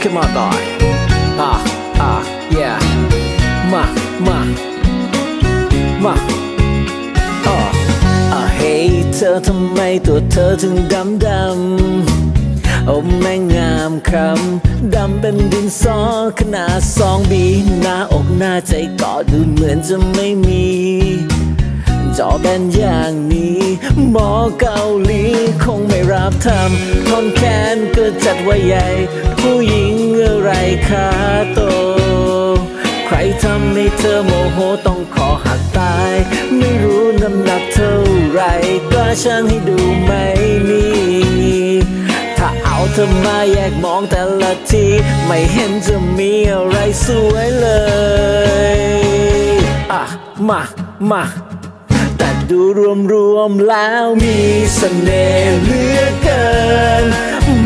come on boy ah ah yeah มามามาอ๋ออะเฮ้เธอทำไมตัวเธอถึงดำดำโอ้แม่งามคำดำเป็นดินสอขนาดสองบีหน้าอกหน้าใจก็ดูเหมือนจะไม่มีจอแบนอย่างนี้ หมอเกาหลีคงไม่รับทำท่อนแข นก็จัดว่าใหญ่ ผู้หญิงอะไรขาโต ใครทำให้เธอโมโหต้องขอหักตาย ไม่รู้น้ำหนักเท่าไรกล้าช่างให้ดูไหมนี่ถ้าเอาเธอมาแยกมองแต่ละที ไม่เห็นจะมีอะไรสวยเลยอะมามาแต่ดูรวมๆแล้วมีเสน่ห์เหลือเกิน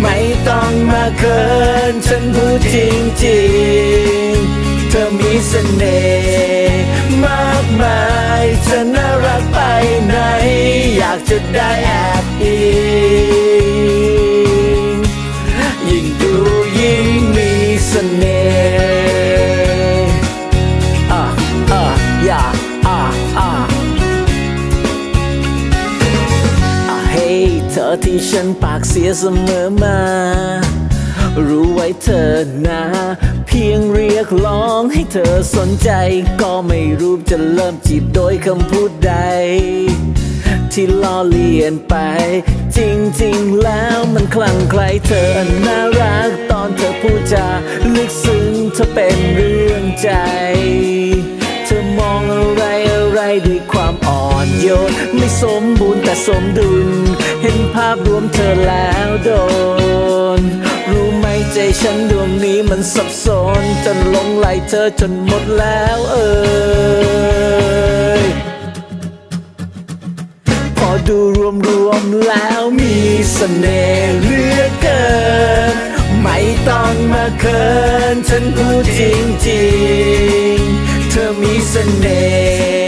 ไม่ต้องมาเคินฉันพูดจริงๆ เธอมีเสน่ห์มากมาย ฉันน่ารักไปไหน อยากจะได้แอบ ที่ฉันปากเสียเสมอมา รู้ไว้เธอนะ เพียงเรียกร้องให้เธอสนใจ ก็ไม่รู้จะเริ่มจีบโดยคำพูดใด ที่ล้อเลียนไป จริงๆแล้วมันคลั่งไคล้เธอน่ารักตอนเธอพูดจาลึกซึ้งเธอเป็นเรื่องใจ ด้วยความอ่อนโยน ไม่สมบูรณ์แต่สมดุล เห็นภาพรวมเธอแล้วโดน รู้ไหมใจฉันดวงนี้มันสับสน จนหลงไหลเธอจนหมดแล้วเอ่ยพอดูรวมรวมๆแล้วมีเสน่ห์เหลือเกิน ไม่ต้องมาเคิน ฉันพูดจริงๆ เธอมีเสน่ห์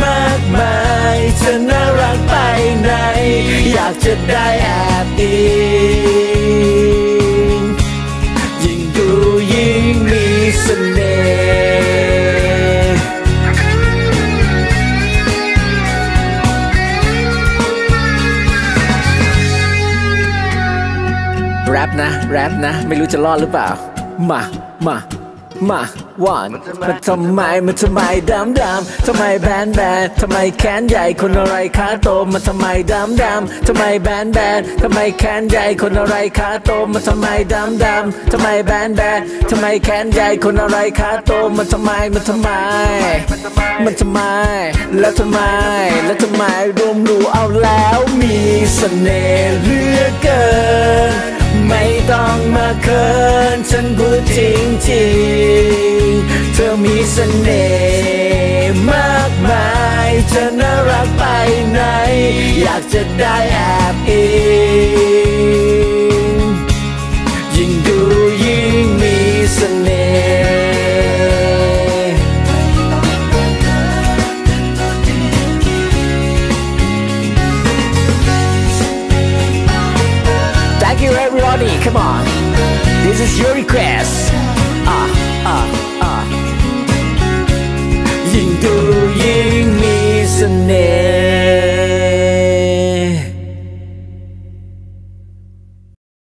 มากมายเธอน่ารักไปไหน อยากจะได้แอบอิงยิ่งดูยิ่งมีเสน่ห์แรปนะ แรปนะ ไม่รู้จะรอดหรือเปล่า มา มา มาวันมันทำไมมันทำไมดำดำทำไมแบนแบนทำไมแขนใหญ่คนอะไรขาโตมันทำไมดำดำทำไมแบนแบนทำไมแขนใหญ่คนอะไรขาโตมันทำไมดำดำทำไมแบนแบนทำไมแขนใหญ่คนอะไรขาโตมันทำไมมันทำไมมันทำไม แล้วทำไม แล้วทำไมรวมรู้เอาแล้วมีเสน่ห์เหลือเกิน ไม่ต้องมาเคินฉันพูดจริงจริง อมีสเสน่ห์มากมายเธอน่ารักไปไหน อยากจะได้แอบอิงยิ่งดูยิ่งมีสเสน่ห์ Thank you everybody come on this is your request ah ah ah